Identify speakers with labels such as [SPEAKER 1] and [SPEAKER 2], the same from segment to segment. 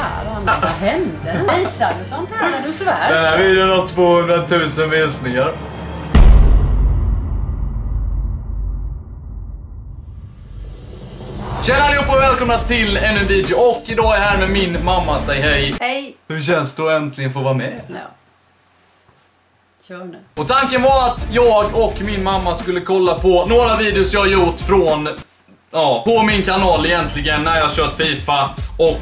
[SPEAKER 1] Anna? Vad hände? Visar du sånt här när du svär?
[SPEAKER 2] Den här videon har 200 000 visningar. Tjena allihopa och välkomna till ännu en video och idag är jag här med min mamma, säg hej.
[SPEAKER 1] Hej!
[SPEAKER 2] Hur känns det att äntligen få vara med?
[SPEAKER 1] Ja. Kör nu.
[SPEAKER 2] Och tanken var att jag och min mamma skulle kolla på några videos jag har gjort från, ja, på min kanal egentligen när jag kört FIFA och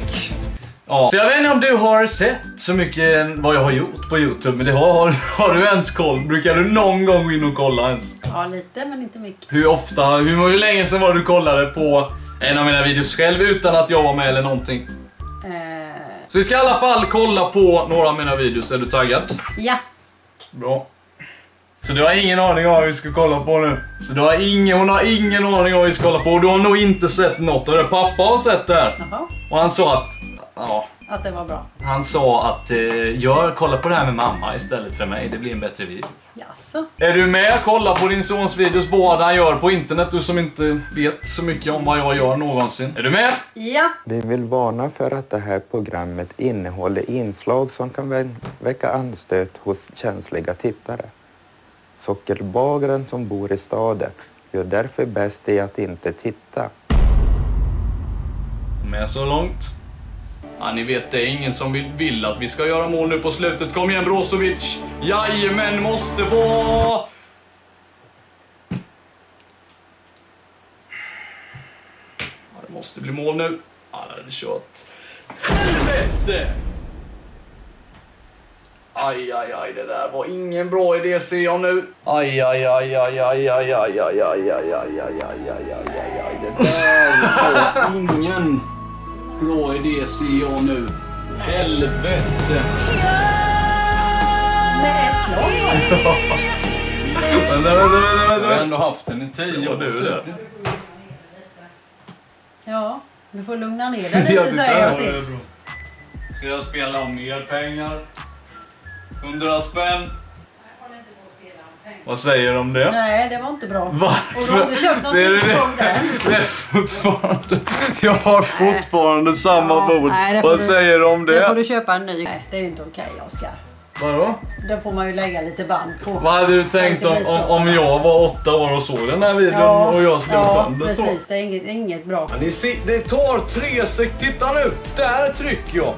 [SPEAKER 2] Ja. Så jag vet inte om du har sett så mycket vad jag har gjort på Youtube, men det har, har, har du ens koll? Brukar du någon gång gå in och kolla ens?
[SPEAKER 1] Ja, lite men inte mycket.
[SPEAKER 2] Hur ofta, hur, hur länge sedan var du kollade på en av mina videos själv utan att jag var med eller någonting?
[SPEAKER 1] Eh,
[SPEAKER 2] Så vi ska i alla fall kolla på några av mina videos, är du taggad?
[SPEAKER 1] ja.
[SPEAKER 2] Bra. Så du har ingen aning om vad vi ska kolla på nu? Så du har ingen, hon har ingen aning om vad vi ska kolla på och du har nog inte sett något av det. Pappa har sett det här.
[SPEAKER 1] Jaha.
[SPEAKER 2] Och han sa att, ja,
[SPEAKER 1] Att det var bra.
[SPEAKER 2] han sa att eh, gör, kolla på det här med mamma istället för mig. Det blir en bättre video.
[SPEAKER 1] Jaså?
[SPEAKER 2] Är du med? Kolla på din sons videos, vad han gör på internet, du som inte vet så mycket om vad jag gör någonsin. Är du med?
[SPEAKER 1] Ja.
[SPEAKER 3] Vi vill varna för att det här programmet innehåller inslag som kan vä- väcka anstöt hos känsliga tittare. Sockerbagaren som bor i staden gör därför bäst i att inte titta.
[SPEAKER 2] Med så långt. Ja, ni vet, det är ingen som vill, vill att vi ska göra mål nu på slutet. Kom igen Brozovic! Jajamän, måste vara... Ja, det måste bli mål nu. Ja, det är kört. Helvete! Aj, aj, aj, det där var ingen bra idé ser jag nu. Aj, aj, aj, aj, aj, aj, aj, aj, aj, aj, aj, aj, aj, aj, aj, aj, aj, det där var ingen bra idé ser jag nu. Helvete!
[SPEAKER 1] Med ett slag det.
[SPEAKER 2] Vänta, vänta, vänta. Jag har ändå haft den i tio år. det.
[SPEAKER 1] Ja. Du får lugna ner dig lite säger jag till.
[SPEAKER 2] Ska jag spela om mer pengar? 100 spänn? Vad säger du om det?
[SPEAKER 1] Nej, det var inte bra.
[SPEAKER 2] Va?
[SPEAKER 1] Och du har inte köpt något nytt
[SPEAKER 2] det? Det är fortfarande... Jag har fortfarande samma
[SPEAKER 1] Ja,
[SPEAKER 2] bord.
[SPEAKER 1] nej, får
[SPEAKER 2] Vad
[SPEAKER 1] du-
[SPEAKER 2] säger du om
[SPEAKER 1] Det får
[SPEAKER 2] det?
[SPEAKER 1] du köpa en ny. Nej, det är inte okej Oskar.
[SPEAKER 2] Vadå?
[SPEAKER 1] Det får man ju lägga lite band på.
[SPEAKER 2] Vad hade du tänkt om, om, om jag var åtta år och såg den här videon och jag slog
[SPEAKER 1] ja,
[SPEAKER 2] sönder så?
[SPEAKER 1] precis. Det är inget, inget bra.
[SPEAKER 2] Ja, ni ser, det tar tre sek... Titta nu! Där trycker jag.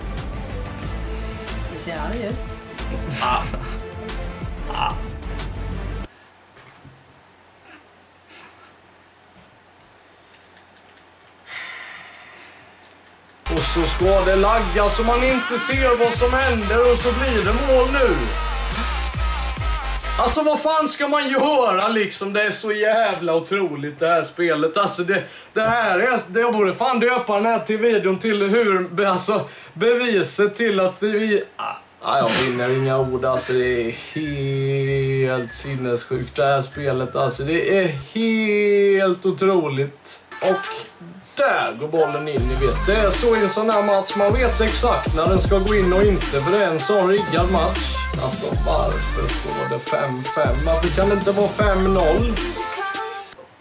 [SPEAKER 1] Du ser arg ut.
[SPEAKER 2] Och så ska det lagga så man inte ser vad som händer och så blir det mål nu. Alltså vad fan ska man göra liksom? Det är så jävla otroligt det här spelet. Alltså det, det här är... Det jag borde fan döpa den här till videon till hur... Alltså beviset till att vi... Ah, jag vinner inga ord alltså. Det är helt sinnessjukt det här spelet. Alltså det är helt otroligt. Och där går bollen in, ni vet. Det är så i en sån här match. Man vet exakt när den ska gå in och inte, för det är en sån riggad match. Alltså varför står det 5-5? Varför kan det inte vara 5-0?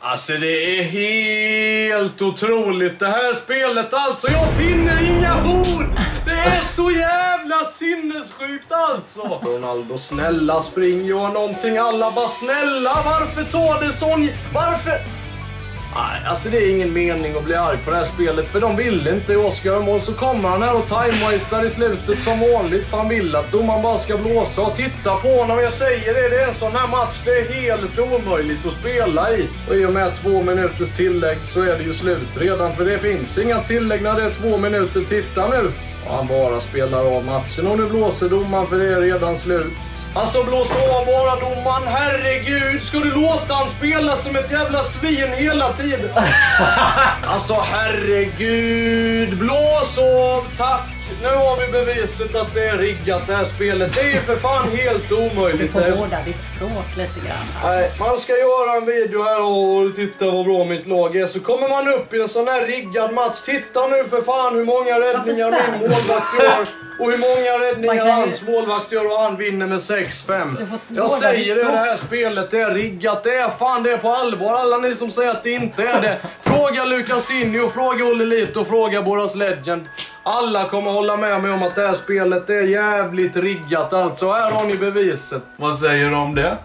[SPEAKER 2] Alltså det är helt otroligt det här spelet alltså. Jag finner inga ord! Det är så jävla sinnessjukt alltså. Ronaldo, snälla spring, gör någonting. Alla bara snälla, varför tar det sån... Varför... Nej, alltså det är ingen mening att bli arg på det här spelet för de vill inte Oskar Oscar-mål så kommer han här och time-wastear i slutet som vanligt för han vill att domaren bara ska blåsa och titta på honom. Jag säger det, det är en sån här match det är helt omöjligt att spela i. Och i och med två minuters tillägg så är det ju slut redan för det finns inga tillägg när det är två minuter. Titta nu! Och han bara spelar av matchen och nu blåser domaren för det är redan slut. Alltså blås av bara domaren, herregud! Ska du låta han spela som ett jävla svin hela tiden? Alltså herregud, blås av, tack! Nu har vi beviset att det är riggat det här spelet. Det är för fan helt
[SPEAKER 1] Du
[SPEAKER 2] omöjligt.
[SPEAKER 1] får
[SPEAKER 2] är-
[SPEAKER 1] vårda ditt språk lite grann.
[SPEAKER 2] Nej, man ska göra en video här och titta vad bra mitt lag är. Så kommer man upp i en sån här riggad match. Titta nu för fan hur många räddningar min
[SPEAKER 1] du?
[SPEAKER 2] målvakt gör. Och hur många räddningar
[SPEAKER 1] ju-
[SPEAKER 2] hans målvakt gör och han vinner med 6-5.
[SPEAKER 1] Du får
[SPEAKER 2] Jag säger det, det här spelet det är riggat. Det är fan det är på allvar. Alla ni som säger att det inte är det. Fråga Lukas Inni och fråga Olle Lito och fråga Boras Legend.
[SPEAKER 4] Alla kommer hålla med mig om att det här spelet är jävligt riggat. Alltså, här har ni beviset. Vad säger du om det?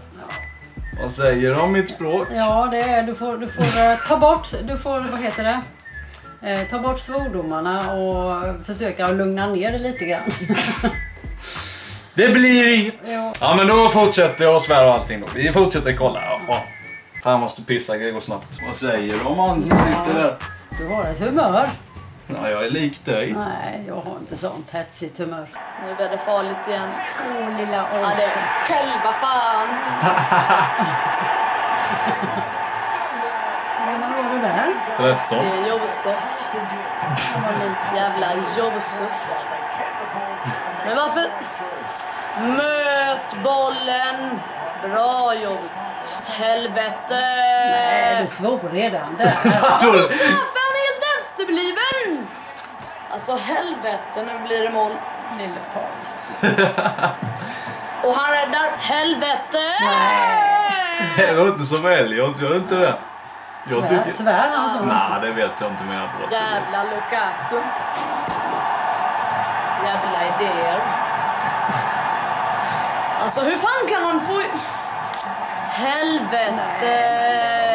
[SPEAKER 4] Vad säger du om mitt språk?
[SPEAKER 1] Ja, det är, du får, du får eh, ta bort, du får, vad heter det? Eh, ta bort svordomarna och försöka att lugna ner det lite grann.
[SPEAKER 4] Det blir inget.
[SPEAKER 1] Ja.
[SPEAKER 4] Ja, men då fortsätter jag att svära och allting då. Vi fortsätter kolla. Ja, ja. Fan, måste pissa. Det går snabbt. Vad säger du om han som sitter där?
[SPEAKER 1] Du har ett humör.
[SPEAKER 4] Ja, jag är lik dig.
[SPEAKER 1] Nej, jag har inte sånt hetsigt humör.
[SPEAKER 5] Nu blir det farligt igen.
[SPEAKER 1] Åh, lilla
[SPEAKER 5] Ja, det
[SPEAKER 1] Oskar.
[SPEAKER 5] själva fan.
[SPEAKER 1] Gammal var du där?
[SPEAKER 4] 13.
[SPEAKER 5] Se Josef. Jävla Josef. Men varför? Möt bollen. Bra jobbat. Helvete.
[SPEAKER 1] Nej, du svor redan där.
[SPEAKER 5] Straff är helt efterbliven. Alltså helvete, nu blir det mål.
[SPEAKER 1] Lille Paul.
[SPEAKER 5] Och han räddar. Helvete!
[SPEAKER 4] Det låter inte som Elliot, gör inte det? Jag
[SPEAKER 1] Svär,
[SPEAKER 4] tycker...
[SPEAKER 1] svär han så?
[SPEAKER 4] Nej, det vet jag inte men jag.
[SPEAKER 5] Jävla Lukaku. Jävla idéer. Alltså hur fan kan han få... Helvete!
[SPEAKER 1] Visar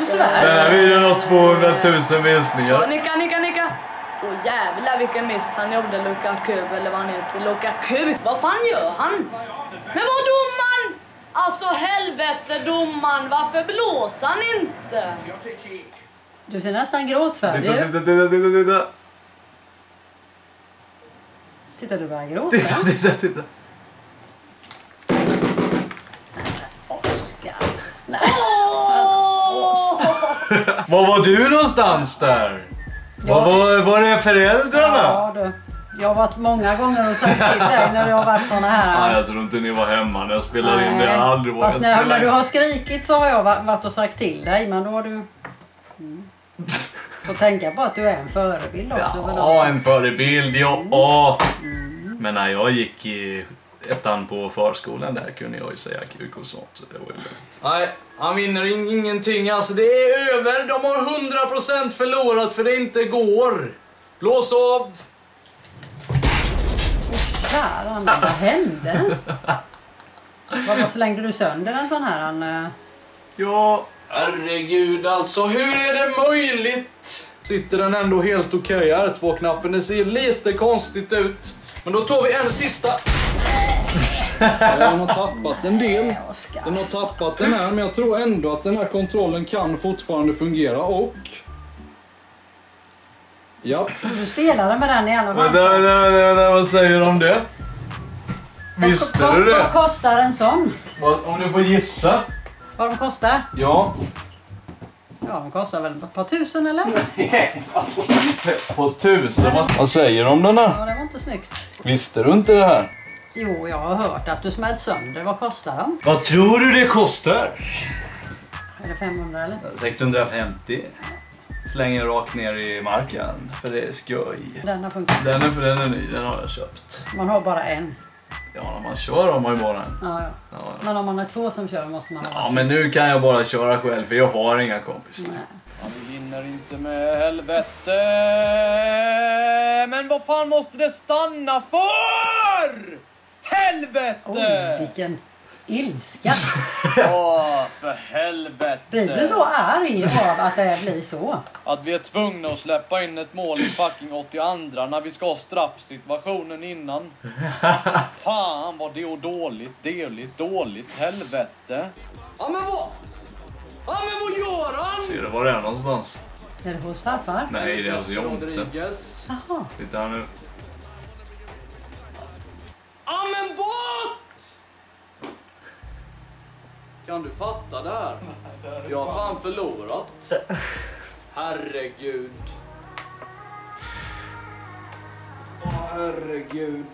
[SPEAKER 1] du sånt här
[SPEAKER 4] Den videon har 200 000
[SPEAKER 5] Ja,
[SPEAKER 4] visningar.
[SPEAKER 5] nicka, nicka, nicka. Åh jävlar vilken miss han gjorde, Lukaku, eller vad han heter. Lukaku. Vad fan gör han? Men vad domaren? Alltså helvete domaren, varför blåser han inte?
[SPEAKER 1] Du ser nästan gråtfärdig ut.
[SPEAKER 4] titta, titta, titta, titta.
[SPEAKER 1] Titta, du börjar gråta.
[SPEAKER 4] Titta, titta, titta.
[SPEAKER 1] Oskar.
[SPEAKER 4] Var var du någonstans där? Var var, var är föräldrarna?
[SPEAKER 1] Ja, du. Jag har varit många gånger och sagt till dig när det har varit såna här...
[SPEAKER 4] Nej, jag tror inte ni var hemma när jag spelade in det. Jag aldrig vågat
[SPEAKER 1] Fast när, när du har skrikit så har jag va- varit och sagt till dig, men då har du... Mm. Får tänka på att du är en förebild också för
[SPEAKER 4] Ja,
[SPEAKER 1] dem.
[SPEAKER 4] en förebild, ja. Men när jag gick i ettan på förskolan där kunde jag ju säga kuk och sånt. Så det var ju. Nej, han vinner in- ingenting. Alltså det är över. De har 100% förlorat för det inte går. Blås av.
[SPEAKER 1] Käran, vad hände? Vadå, slängde du sönder en sån här? En,
[SPEAKER 4] Ja. Herregud alltså, hur är det möjligt? Sitter den ändå helt okej, R2-knappen. Det ser lite konstigt ut. Men då tar vi en sista. Den har tappat en del. Den har tappat den här, men jag tror ändå att den här kontrollen kan fortfarande fungera och... Ja.
[SPEAKER 1] Du spelade med den i alla fall.
[SPEAKER 4] Vänta, vänta, vänta, vad säger du om det? Visste
[SPEAKER 1] vad,
[SPEAKER 4] du
[SPEAKER 1] Vad
[SPEAKER 4] det?
[SPEAKER 1] kostar en sån?
[SPEAKER 4] Vad- Om du får gissa?
[SPEAKER 1] Vad de kostar?
[SPEAKER 4] Ja.
[SPEAKER 1] Ja, de kostar väl ett par tusen eller?
[SPEAKER 4] På tusen. Vad- Vad säger du om den här?
[SPEAKER 1] Ja, det var inte snyggt.
[SPEAKER 4] Visste du inte det här?
[SPEAKER 1] Jo, jag har hört att du smält sönder. Vad kostar de?
[SPEAKER 4] Vad tror du det kostar?
[SPEAKER 1] Är det 500 eller?
[SPEAKER 4] 650. Slänger rakt ner i marken. För det är skoj.
[SPEAKER 1] Den har funkat.
[SPEAKER 4] Den är, för den är ny, den har jag köpt.
[SPEAKER 1] Man har bara en.
[SPEAKER 4] Ja, när man kör har man ju bara en.
[SPEAKER 1] Ja, ja.
[SPEAKER 4] Ja,
[SPEAKER 1] Men om man är två som kör måste man ha
[SPEAKER 4] ja, men nu kan jag bara köra själv för jag har inga kompisar.
[SPEAKER 1] Nej.
[SPEAKER 4] Vi hinner inte med helvete. Men vad fan måste det stanna för? Helvete!
[SPEAKER 1] Oj, vilken ilska.
[SPEAKER 4] Åh, för helvete.
[SPEAKER 1] Blir du så arg av att det blir så?
[SPEAKER 2] Att vi är tvungna att släppa in ett mål i fucking 82 när vi ska ha straffsituationen innan. Fan vad det är dåligt, dåligt, dåligt, helvete.
[SPEAKER 4] Ja men vad? Ja men vad gör han? Ser du var det är någonstans?
[SPEAKER 1] Är det hos farfar?
[SPEAKER 4] Nej, det är hos Jonte.
[SPEAKER 1] Jaha.
[SPEAKER 4] Titta här nu.
[SPEAKER 2] Ja men bort! Kan du fatta det här? Jag har fan förlorat. Herregud. Åh herregud.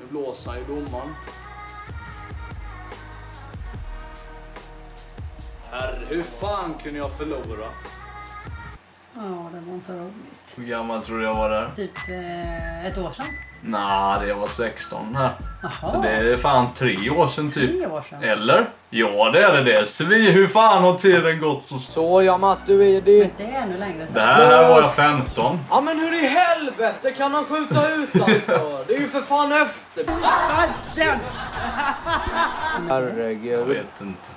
[SPEAKER 2] Nu blåser ju domaren. Herre, hur fan kunde jag förlora?
[SPEAKER 1] Ja, det var inte roligt.
[SPEAKER 4] Hur gammal tror du jag var där?
[SPEAKER 1] Typ eh, ett år sedan.
[SPEAKER 4] Nej, det var 16 här.
[SPEAKER 1] Jaha,
[SPEAKER 4] Så det är fan tre år sedan typ.
[SPEAKER 1] tre år sedan.
[SPEAKER 4] Eller? Ja, det är det det. Svi, hur fan har tiden gått så...
[SPEAKER 2] Så ja, Matt, du är det.
[SPEAKER 1] Men det är ännu längre
[SPEAKER 4] Det
[SPEAKER 1] sedan.
[SPEAKER 4] här var jag 15.
[SPEAKER 2] Ja men hur i helvete kan han skjuta utanför? Det är ju för fan efter.
[SPEAKER 4] Jag
[SPEAKER 2] Herregud.
[SPEAKER 4] vet inte.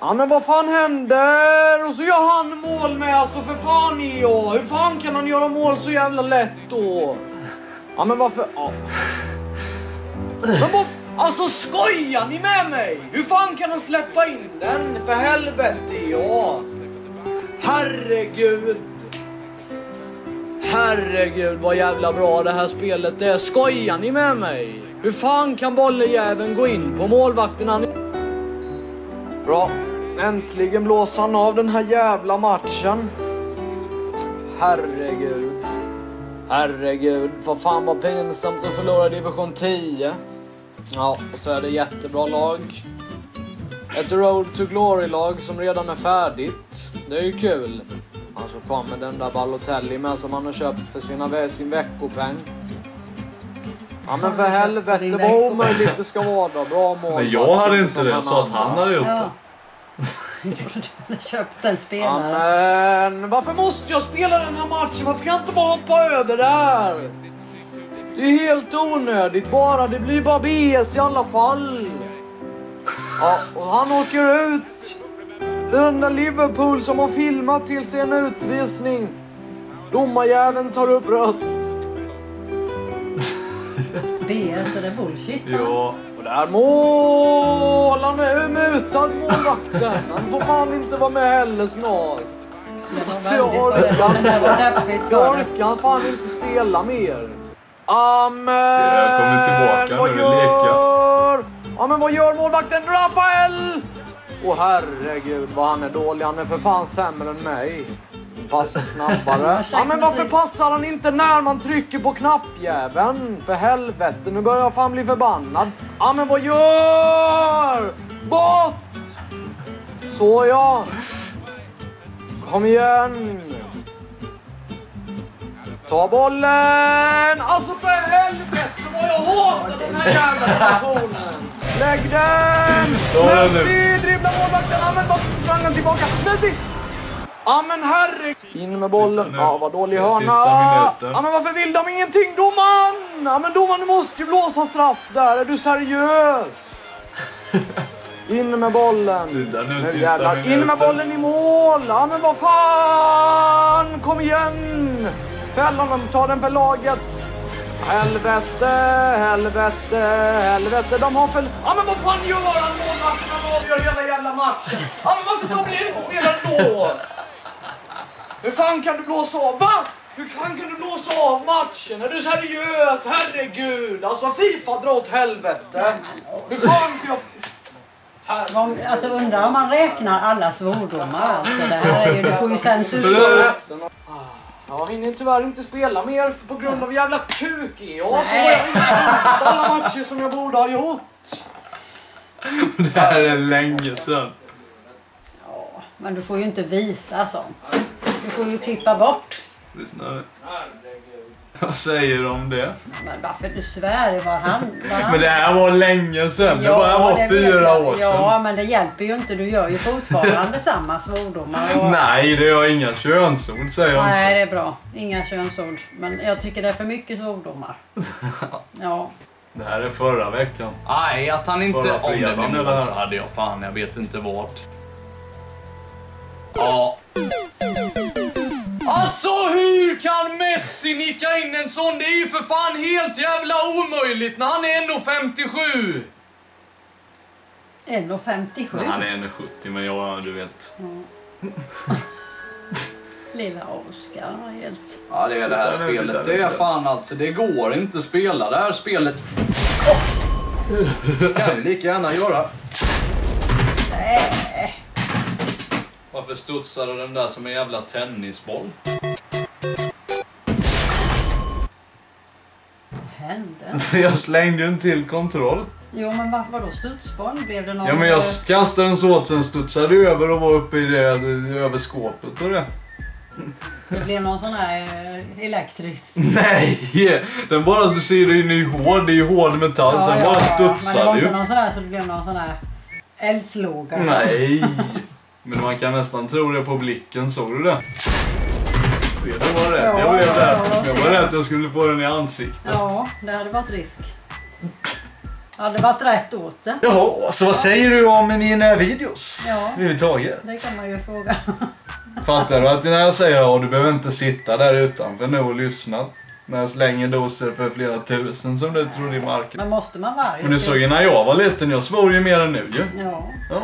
[SPEAKER 2] Ja men vad fan händer? Och så gör han mål med alltså för fan är jag. Hur fan kan han göra mål så jävla lätt då? Ja men varför? Ja. Men vad, alltså skojar ni med mig? Hur fan kan han släppa in den? För helvete ja. Herregud. Herregud vad jävla bra det här spelet är. Skojar ni med mig? Hur fan kan bolljäveln gå in på målvakten? Han... Bra. Äntligen blåser han av den här jävla matchen. Herregud. Herregud, vad fan var pinsamt att förlora division 10. Ja, och så är det jättebra lag. Ett Road to Glory-lag som redan är färdigt. Det är ju kul. Och så kommer den där Balotelli med som han har köpt för sina, sin veckopeng. Ja men för helvete vad omöjligt det ska vara då. Bra mål.
[SPEAKER 4] Men jag hade inte det. Jag sa att han hade gjort
[SPEAKER 1] Ja.
[SPEAKER 4] det.
[SPEAKER 1] Jag trodde du hade köpt en
[SPEAKER 2] Ja,
[SPEAKER 1] spelare.
[SPEAKER 2] men varför måste jag spela den här matchen? Varför kan jag inte bara hoppa över där? Det är helt onödigt bara. Det blir bara BS i alla fall. Ja, och han åker ut. Den där Liverpool som har filmat till sig en utvisning. Domarjäveln tar upp rött.
[SPEAKER 1] BS, är det bullshit?
[SPEAKER 4] Ja.
[SPEAKER 2] Och där mål! Han är mutad målvakten. Han får fan inte vara med heller snart. Så Jag orkar fan inte spela mer. Amen!
[SPEAKER 4] Se, jag kommer tillbaka
[SPEAKER 2] vad
[SPEAKER 4] nu
[SPEAKER 2] gör... Ja men vad gör målvakten Rafael? Åh herregud vad han är dålig. Han är för fan sämre än mig. Passar snabbare. Ja men varför passar han inte när man trycker på knappjäveln? För helvete, nu börjar jag fan bli förbannad. Ja men vad gör? Bort! Så ja. Kom igen! Ta bollen! Alltså för helvete vad jag hatar den här jävla relationen! Lägg den! Messi dribblar målvakten! Ja men varför sprang han tillbaka? Messi! Ja men herre... In med bollen. Ja vad dålig hörna. Ja men varför vill de ingenting domaren? Ja men domaren du måste ju blåsa straff där. Är du seriös? In med bollen.
[SPEAKER 4] Sluta nu
[SPEAKER 2] Nu
[SPEAKER 4] sista
[SPEAKER 2] jävlar, in med bollen i mål! Ja men vad fan! Kom igen! Fäll honom, ta den för laget! Helvete, helvete, helvete. De har för... Ja men vad fan gör han målvakten? Han avgör hela jävla matchen. Ja men varför då blir det inte spelare då? Hur fan kan du blåsa av? Va? Hur fan kan du blåsa av matchen? Är du seriös? Herregud! Alltså Fifa dra åt helvete! Hur fan kan jag...
[SPEAKER 1] Om, alltså undrar om man räknar alla svordomar alltså. Det här är ju, du får ju censurera.
[SPEAKER 2] Jag hinner tyvärr inte spela mer på grund av jävla kuk i och så har jag inte gjort alla matcher som jag borde ha gjort.
[SPEAKER 4] Det här är länge sedan.
[SPEAKER 1] Men du får ju inte visa sånt. Du får ju klippa bort.
[SPEAKER 4] Lyssna nu. Vad säger du om det?
[SPEAKER 1] Men varför du svär? Var han... Var han...
[SPEAKER 4] Men det här var länge sedan. det bara var fyra år sedan.
[SPEAKER 1] Ja, men det hjälper ju inte. Du gör ju fortfarande samma svordomar. Och...
[SPEAKER 4] Nej, det är inga könsord säger jag
[SPEAKER 1] Nej,
[SPEAKER 4] inte.
[SPEAKER 1] det är bra. Inga könsord. Men jag tycker det är för mycket svordomar. Ja.
[SPEAKER 4] Det här är förra veckan.
[SPEAKER 2] Nej, att han inte...
[SPEAKER 4] Förra
[SPEAKER 2] Om det blir mål så hade jag fan, jag vet inte vad. Ja. Alltså hur kan Messi nicka in en sån? Det är ju för fan helt jävla omöjligt när han är ändå 57.
[SPEAKER 1] 1,57.
[SPEAKER 4] Men han är 1,70 men jag, du vet.
[SPEAKER 1] Lilla Oskar. Helt...
[SPEAKER 2] Ja, det är det här
[SPEAKER 4] Titta
[SPEAKER 2] spelet.
[SPEAKER 4] titta
[SPEAKER 2] Det är fan alltså, det går inte att spela det här spelet. Det kan vi lika gärna göra.
[SPEAKER 1] Nej.
[SPEAKER 2] Varför studsade den där som en jävla tennisboll?
[SPEAKER 1] Vad hände?
[SPEAKER 4] Jag slängde en till kontroll.
[SPEAKER 1] Jo, men varför vadå studsboll? Blev det någon...
[SPEAKER 4] Ja men jag kastade den så åt sen studsade det över och var uppe i det, över skåpet och det.
[SPEAKER 1] Det blev någon sån här eh, elektrisk.
[SPEAKER 4] Nej! Den bara, du ser det är ju hård, det är ju hård metall, sen bara
[SPEAKER 1] Men det var inte
[SPEAKER 4] ju.
[SPEAKER 1] någon sån här så det blev någon sån här eldslåga.
[SPEAKER 4] Nej! Men man kan nästan tro det på blicken, såg du det? Det var rätt,
[SPEAKER 1] Ja,
[SPEAKER 4] jag blev där.
[SPEAKER 1] ja,
[SPEAKER 4] Jag var rädd att jag skulle få den i ansiktet.
[SPEAKER 1] Ja, det hade varit risk. Hade varit rätt åt det.
[SPEAKER 4] Jaha, så vad säger du om mina videos?
[SPEAKER 1] Ja.
[SPEAKER 4] Överhuvudtaget?
[SPEAKER 1] Det kan man ju fråga.
[SPEAKER 4] Fattar du att när jag säger att du behöver inte sitta där utanför nu och lyssna. När jag slänger doser för flera tusen som du tror i marken.
[SPEAKER 1] Men måste man varje
[SPEAKER 4] Men du såg ju när jag var liten, jag svor ju mer än nu ju.
[SPEAKER 1] Ja,
[SPEAKER 4] Ja.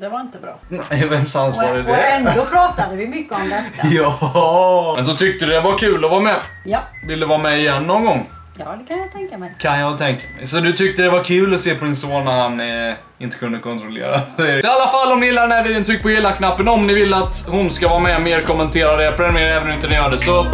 [SPEAKER 1] Det var inte bra.
[SPEAKER 4] Nej, vems
[SPEAKER 1] Och,
[SPEAKER 4] ansvar är
[SPEAKER 1] och
[SPEAKER 4] det?
[SPEAKER 1] ändå pratade vi mycket om detta.
[SPEAKER 4] Ja! Men så tyckte du det var kul att vara med.
[SPEAKER 1] Ja,
[SPEAKER 4] Vill du vara med igen någon gång?
[SPEAKER 1] ja det kan jag tänka mig.
[SPEAKER 4] Kan jag tänka mig. Så du tyckte det var kul att se på din son när han eh, inte kunde kontrollera sig? I alla fall om ni gillar den här videon, tryck på gilla-knappen om ni vill att hon ska vara med mer, kommentera det, prenumerera även om ni inte gör det så